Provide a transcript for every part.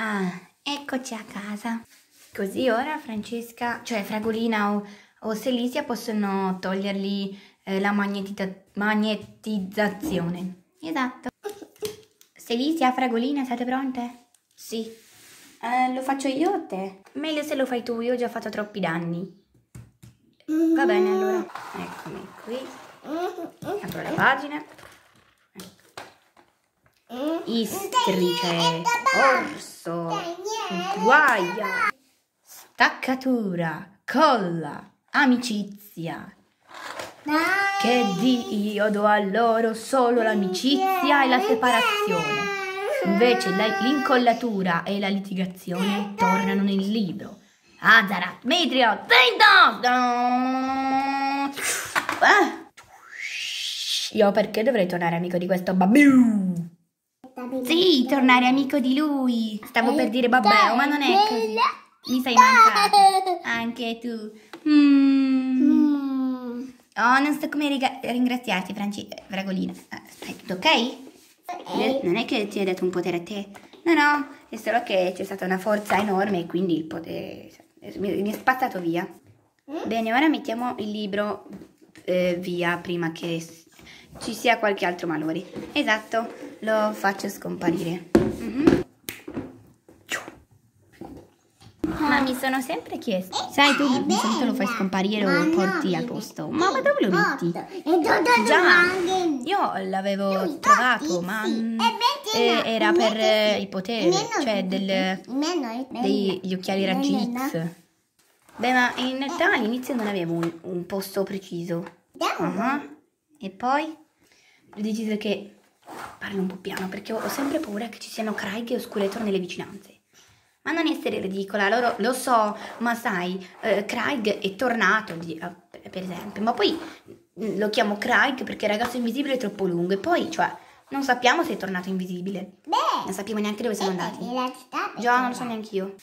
Ah, eccoci a casa. Così ora Francesca, cioè Fragolina o, o Selisia possono togliergli eh, la magnetita- magnetizzazione. Esatto. Selisia, Fragolina, siete pronte? Sì. Eh, lo faccio io o te? Meglio se lo fai tu, io ho già fatto troppi danni. Va bene allora. Eccomi qui. Apro la pagina. Istrice, orso, guaia, staccatura, colla, amicizia. Che Dio do a loro solo l'amicizia e la separazione. Invece la- l'incollatura e la litigazione tornano nel libro. Azarat, Mitrio, Zinto! Ah. Io perché dovrei tornare amico di questo babbiù? Sì, tornare amico di lui. Stavo per dire babbeo, ma non è così. Mi sei mancata. Anche tu. Mm. Oh, non so come ringraziarti, Franci... eh, Fragolina. Eh, Stai tutto ok? Eh, Non è che ti ho dato un potere a te. No, no, è solo che c'è stata una forza enorme e quindi il potere mi, mi è spazzato via. Bene, ora mettiamo il libro eh, via prima che ci sia qualche altro malore. Esatto, lo faccio scomparire. Mhm. Ma mi sono sempre chiesto, sai tu di solito lo fai scomparire o lo porti a posto, ma, dove lo metti? Già, io l'avevo trovato, ma mm, eh, era per eh, il potere, cioè del, degli occhiali raggi X. Beh, ma in realtà all'inizio non avevo un, un posto preciso. Ah, E poi? Ho deciso che parlo un po' piano perché ho, sempre paura che ci siano Craig e Oscuretro nelle vicinanze. Ma non essere ridicola, loro lo so, ma sai, eh, Craig è tornato, di- eh, per esempio, ma poi mm, lo chiamo Craig perché il ragazzo invisibile è troppo lungo e poi, cioè, non sappiamo se è tornato invisibile. Non sappiamo neanche dove siamo andati. Già, non lo so neanche io.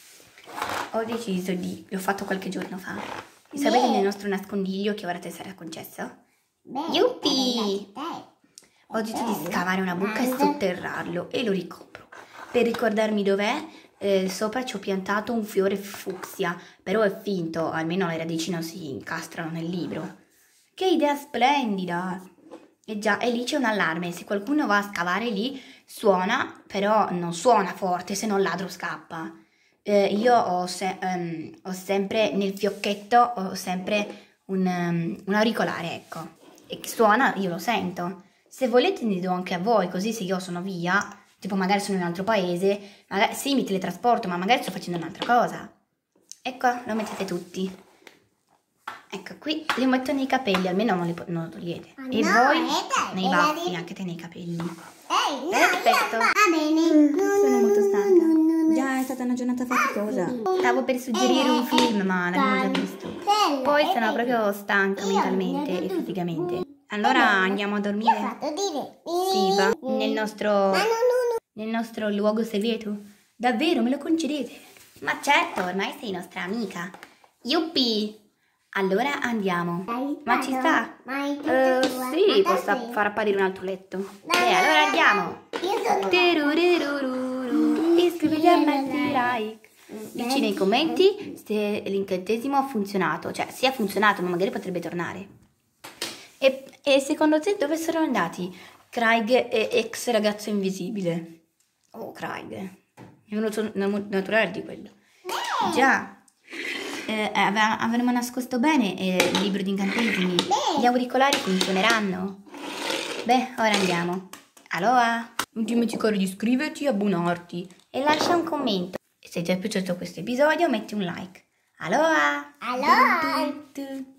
Ho deciso di, l'ho fatto qualche giorno fa. E sapete nel nostro nascondiglio che ora ti sarà concesso? Yuppie! Ho deciso di scavare una buca e sotterrarlo e lo ricopro. Per ricordarmi dov'è, eh, sopra ci ho piantato un fiore fucsia, però è finto, almeno le radici non si incastrano nel libro. Che idea splendida! E già, e lì c'è un allarme, se qualcuno va a scavare lì suona, però non suona forte, se no il ladro scappa. Eh, io ho, se- ehm, ho sempre nel fiocchetto, ho sempre un, ehm, un auricolare, ecco, e suona, io lo sento. Se volete ne do anche a voi, così se io sono via, tipo magari sono in un altro paese, magari, sì mi teletrasporto, ma magari sto facendo un'altra cosa. Ecco, lo mettete tutti. Ecco qui, li metto nei capelli, almeno non, li, non lo togliete. Ah, e no, voi eh, nei baffi, devi- anche te nei capelli. Ehi, no, Perfetto. Va bene. Sono molto stanca. Già, è stata una giornata faticosa. Stavo per suggerire un film, ma l'abbiamo già visto. Bello, Poi eh, sono proprio stanca mentalmente e fisicamente. Allora andiamo a Ti ho dormire? fatto dire. Sì, va. Nel nostro, Ma no, no, nel nostro luogo segreto? Davvero, me lo concedete? Ma certo, ormai sei nostra amica. Yuppie! Allora andiamo. Dai, Ma ci sta? Ma Eh, tua. sì, possa dai. far apparire un altro letto. Dai, E allora andiamo. Iscriviti a metti like. Dici nei commenti se l'incantesimo ha funzionato, cioè se ha funzionato, ma magari potrebbe tornare. E, e secondo te dove sono andati Craig e ex ragazzo invisibile? Oh, Craig, è venuto na- naturale di quello. Già, eh, ave- avremmo nascosto bene eh, il libro di incantesimi. Gli auricolari funzioneranno? Beh, ora andiamo. Aloha! Non dimenticare di iscriverti e abbonarti. E lascia un commento. E se ti è piaciuto questo episodio metti un like. Aloha! Tu.